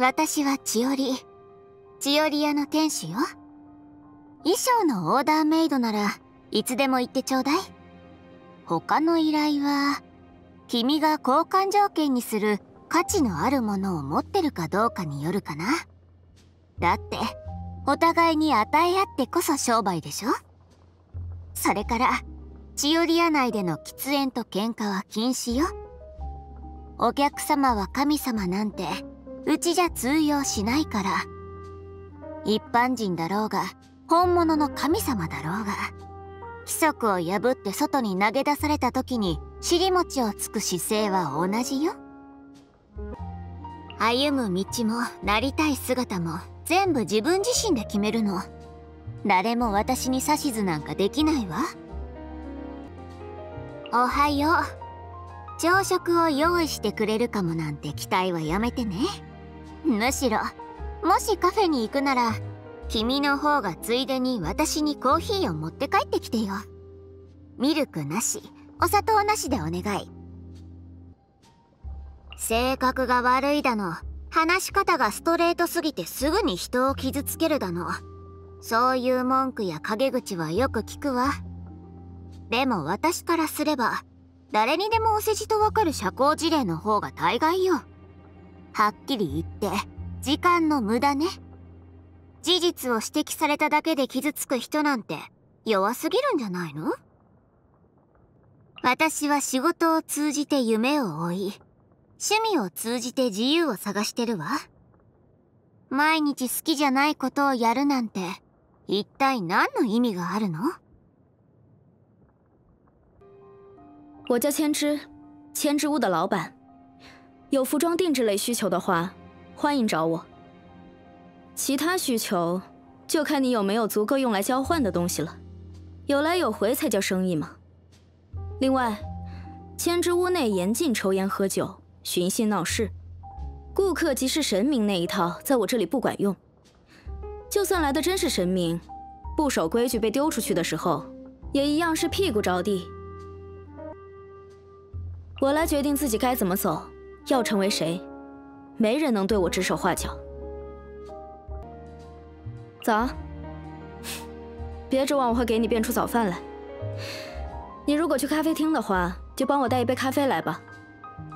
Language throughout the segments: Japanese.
私は千織千織屋の店主よ。衣装のオーダーメイドならいつでも言ってちょうだい。他の依頼は君が交換条件にする価値のあるものを持ってるかどうかによるかな。だってお互いに与え合ってこそ商売でしょ。それから千織屋内での喫煙と喧嘩は禁止よ。お客様は神様なんてうちじゃ通用しないから。一般人だろうが本物の神様だろうが。規則を破って外に投げ出された時に尻餅をつく姿勢は同じよ。歩む道もなりたい姿も全部自分自身で決めるの。誰も私に指図なんかできないわ。おはよう。朝食を用意してくれるかもなんて期待はやめてね。むしろもしカフェに行くなら君の方がついでに私にコーヒーを持って帰ってきてよ。ミルクなしお砂糖なしでお願い。性格が悪いだの。話し方がストレートすぎてすぐに人を傷つけるだの。そういう文句や陰口はよく聞くわ。でも私からすれば誰にでもお世辞とわかる社交辞令の方が大概よ。はっきり言って時間の無駄ね。事実を指摘されただけで傷つく人なんて弱すぎるんじゃないの？私は仕事を通じて夢を追い趣味を通じて自由を探してるわ。毎日好きじゃないことをやるなんて一体何の意味があるの？我叫千枝，千枝屋的老板。有服装定制类需求的话，欢迎找我。其他需求就看你有没有足够用来交换的东西了。有来有回才叫生意嘛。另外，千织屋内严禁抽烟喝酒。寻衅闹事，顾客即是神明那一套，在我这里不管用。就算来的真是神明，不守规矩被丢出去的时候，也一样是屁股着地。我来决定自己该怎么走，要成为谁，没人能对我指手画脚。早，别指望我会给你变出早饭来。你如果去咖啡厅的话，就帮我带一杯咖啡来吧。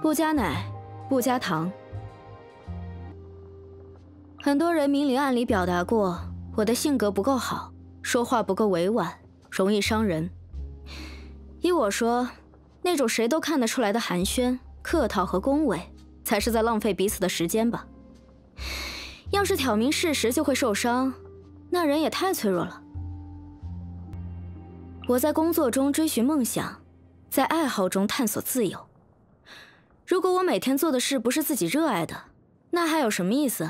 不加奶，不加糖。很多人明里暗里表达过，我的性格不够好，说话不够委婉，容易伤人。依我说，那种谁都看得出来的寒暄、客套和恭维，才是在浪费彼此的时间吧。要是挑明事实就会受伤，那人也太脆弱了。我在工作中追寻梦想，在爱好中探索自由。如果我每天做的事不是自己热爱的，那还有什么意思？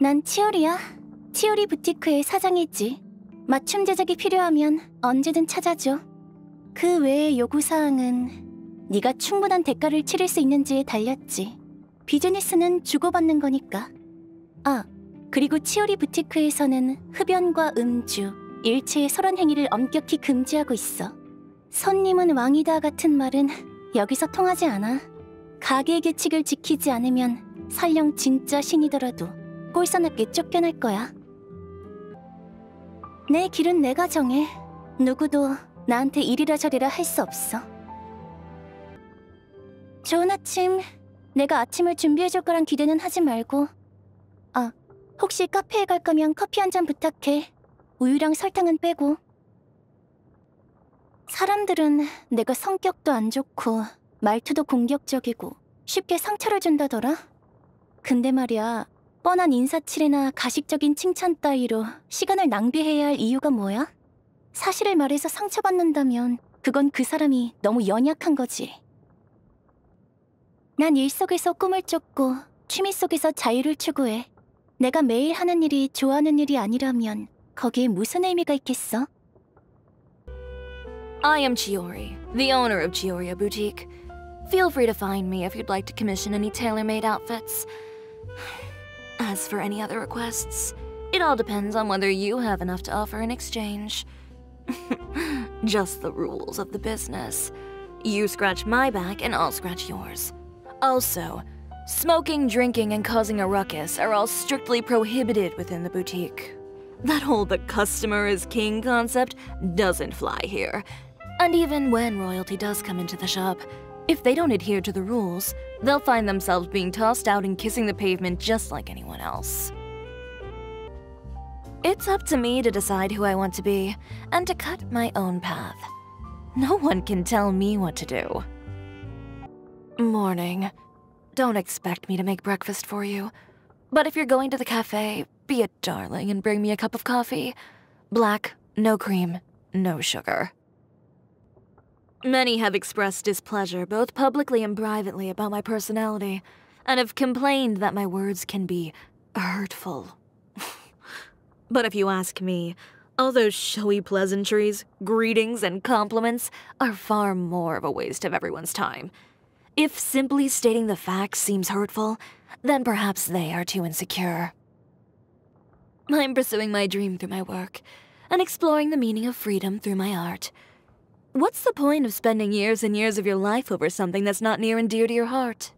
난치오리야치오리부티크의사장이지맞춤제작이필요하면언제든찾아줘 그 외의 요구사항은 네가 충분한 대가를 치를 수 있는지에 달렸지 비즈니스는 주고받는 거니까 아 그리고 치오리 부티크에서는 흡연과 음주 일체의설원행위를 엄격히 금지하고 있어 손님은 왕이다 같은 말은 여기서 통하지 않아. 가게 규칙을 지키지 않으면 설령 진짜 신이더라도 꼴사납게 쫓겨날 거야. 내 길은 내가 정해. 누구도 나한테 이리라 저리라 할 수 없어. 좋은 아침. 내가 아침을 준비해줄 거란 기대는 하지 말고. 아, 혹시 카페에 갈 거면 커피 한 잔 부탁해. 우유랑 설탕은 빼고. 사람들은 내가 성격도 안 좋고 말투도 공격적이고 쉽게 상처를 준다더라. 근데 말이야, 뻔한 인사치레나 가식적인 칭찬 따위로 시간을 낭비해야 할 이유가 뭐야? 사실을 말해서 상처받는다면 그건 그 사람이 너무 연약한 거지. 난 일 속에서 꿈을 쫓고 취미 속에서 자유를 추구해. 내가 매일 하는 일이 좋아하는 일이 아니라면 거기에 무슨 의미가 있겠어? I am Chiori, the owner of Chioria Boutique. Feel free to find me if you'd like to commission any tailor-made outfits. As for any other requests, it all depends on whether you have enough to offer in exchange. Just the rules of the business. You scratch my back and I'll scratch yours. Also, Smoking, drinking, and causing a ruckus are all strictly prohibited within the boutique. That whole the customer is king concept doesn't fly here. And even when royalty does come into the shop, if they don't adhere to the rules, they'll find themselves being tossed out and kissing the pavement just like anyone else. It's up to me to decide who I want to be and to cut my own path. No one can tell me what to do. Morning. Don't expect me to make breakfast for you. But if you're going to the cafe, be a darling and bring me a cup of coffee. Black, no cream, no sugar. Many have expressed displeasure, both publicly and privately, about my personality, and have complained that my words can be hurtful. But if you ask me, all those showy pleasantries, greetings, and compliments are far more of a waste of everyone's time. If simply stating the facts seems hurtful, then perhaps they are too insecure. I'm pursuing my dream through my work, and exploring the meaning of freedom through my art. What's the point of spending years and years of your life over something that's not near and dear to your heart?